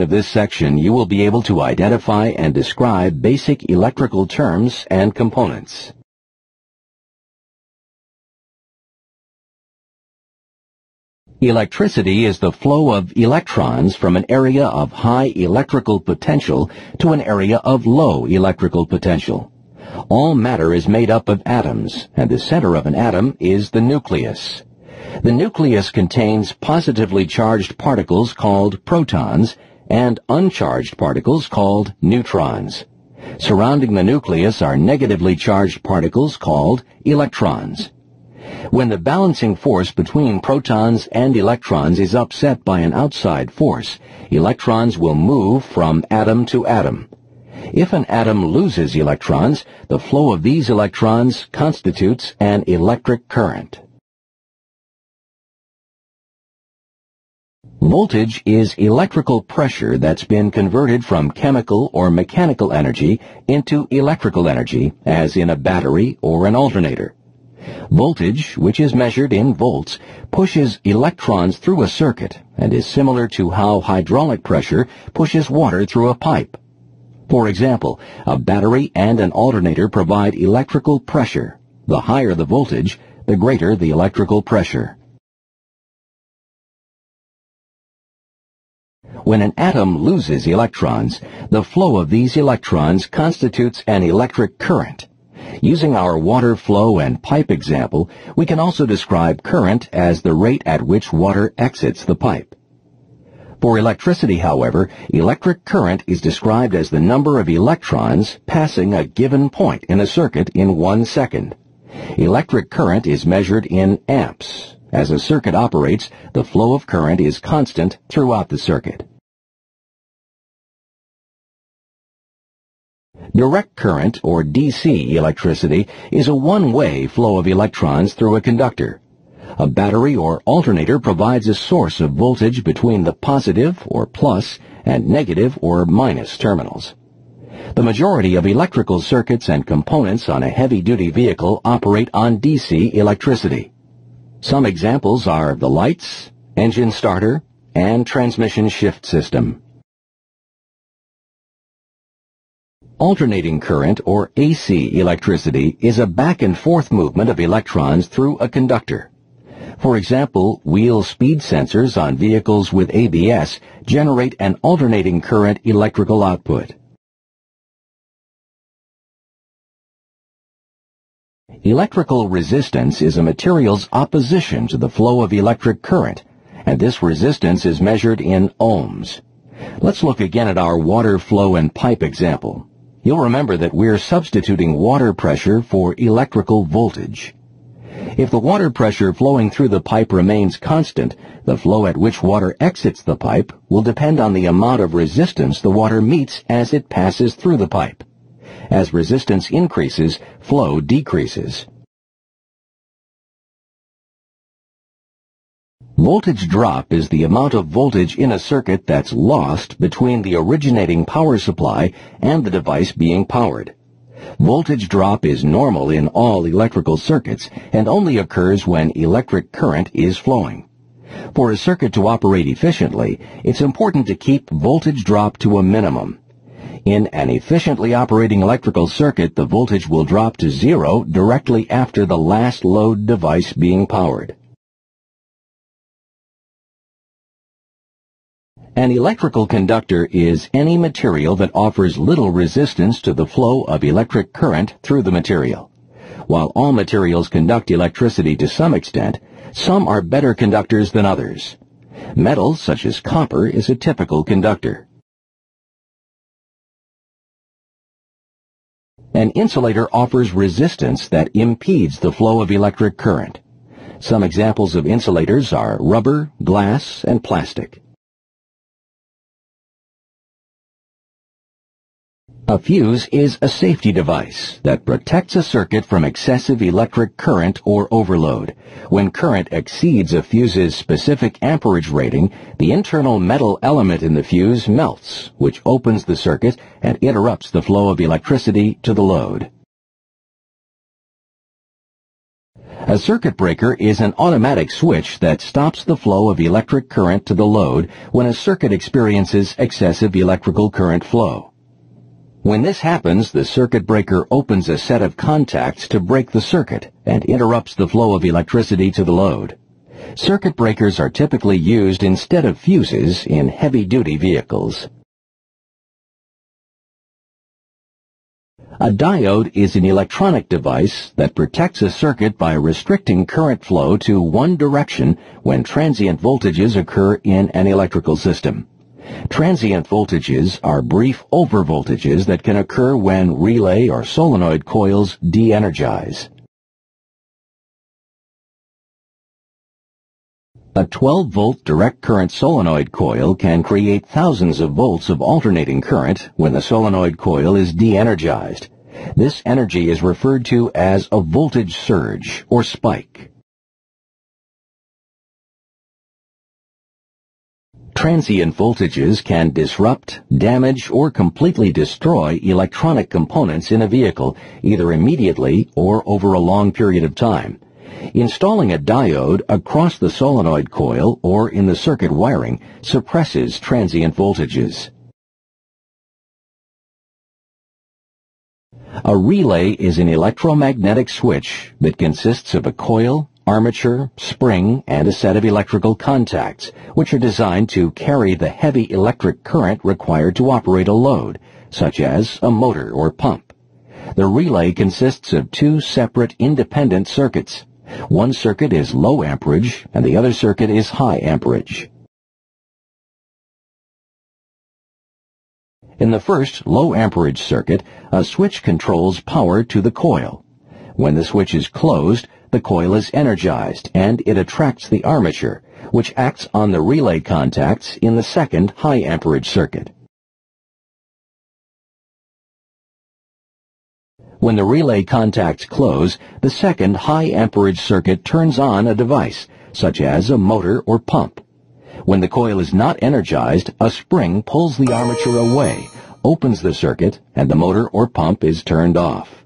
of this section, you will be able to identify and describe basic electrical terms and components. Electricity is the flow of electrons from an area of high electrical potential to an area of low electrical potential. All matter is made up of atoms, and the center of an atom is the nucleus. The nucleus contains positively charged particles called protons and uncharged particles called neutrons. Surrounding the nucleus are negatively charged particles called electrons. When the balancing force between protons and electrons is upset by an outside force, electrons will move from atom to atom. If an atom loses electrons, the flow of these electrons constitutes an electric current. Voltage is electrical pressure that's been converted from chemical or mechanical energy into electrical energy, as in a battery or an alternator. Voltage, which is measured in volts, pushes electrons through a circuit and is similar to how hydraulic pressure pushes water through a pipe. For example, a battery and an alternator provide electrical pressure. The higher the voltage, the greater the electrical pressure. When an atom loses electrons, the flow of these electrons constitutes an electric current. Using our water flow and pipe example, we can also describe current as the rate at which water exits the pipe. For electricity, however, electric current is described as the number of electrons passing a given point in a circuit in one second. Electric current is measured in amps. As a circuit operates, the flow of current is constant throughout the circuit. Direct current, or DC electricity, is a one-way flow of electrons through a conductor. A battery or alternator provides a source of voltage between the positive, or plus, and negative, or minus terminals. The majority of electrical circuits and components on a heavy-duty vehicle operate on DC electricity. Some examples are the lights, engine starter, and transmission shift system. Alternating current, or AC electricity, is a back and forth movement of electrons through a conductor. For example, wheel speed sensors on vehicles with ABS generate an alternating current electrical output. Electrical resistance is a material's opposition to the flow of electric current, and this resistance is measured in ohms. Let's look again at our water flow and pipe example. You'll remember that we're substituting water pressure for electrical voltage. If the water pressure flowing through the pipe remains constant, the flow at which water exits the pipe will depend on the amount of resistance the water meets as it passes through the pipe. As resistance increases, flow decreases. Voltage drop is the amount of voltage in a circuit that's lost between the originating power supply and the device being powered. Voltage drop is normal in all electrical circuits and only occurs when electric current is flowing. For a circuit to operate efficiently, it's important to keep voltage drop to a minimum. In an efficiently operating electrical circuit, the voltage will drop to zero directly after the last load device being powered. An electrical conductor is any material that offers little resistance to the flow of electric current through the material. While all materials conduct electricity to some extent, some are better conductors than others. Metal, such as copper, is a typical conductor. An insulator offers resistance that impedes the flow of electric current. Some examples of insulators are rubber, glass, and plastic. A fuse is a safety device that protects a circuit from excessive electric current or overload. When current exceeds a fuse's specific amperage rating, the internal metal element in the fuse melts, which opens the circuit and interrupts the flow of electricity to the load. A circuit breaker is an automatic switch that stops the flow of electric current to the load when a circuit experiences excessive electrical current flow. When this happens, the circuit breaker opens a set of contacts to break the circuit and interrupts the flow of electricity to the load. Circuit breakers are typically used instead of fuses in heavy-duty vehicles. A diode is an electronic device that protects a circuit by restricting current flow to one direction when transient voltages occur in an electrical system. Transient voltages are brief overvoltages that can occur when relay or solenoid coils de-energize. A 12-volt direct current solenoid coil can create thousands of volts of alternating current when the solenoid coil is de-energized. This energy is referred to as a voltage surge or spike. Transient voltages can disrupt, damage, or completely destroy electronic components in a vehicle, either immediately or over a long period of time. Installing a diode across the solenoid coil or in the circuit wiring suppresses transient voltages. A relay is an electromagnetic switch that consists of a coil, armature, spring, and a set of electrical contacts, which are designed to carry the heavy electric current required to operate a load, such as a motor or pump. The relay consists of two separate independent circuits. One circuit is low amperage and the other circuit is high amperage. In the first low amperage circuit, a switch controls power to the coil. When the switch is closed, the coil is energized and it attracts the armature, which acts on the relay contacts in the second high amperage circuit. When the relay contacts close, the second high amperage circuit turns on a device, such as a motor or pump. When the coil is not energized, a spring pulls the armature away, opens the circuit, and the motor or pump is turned off.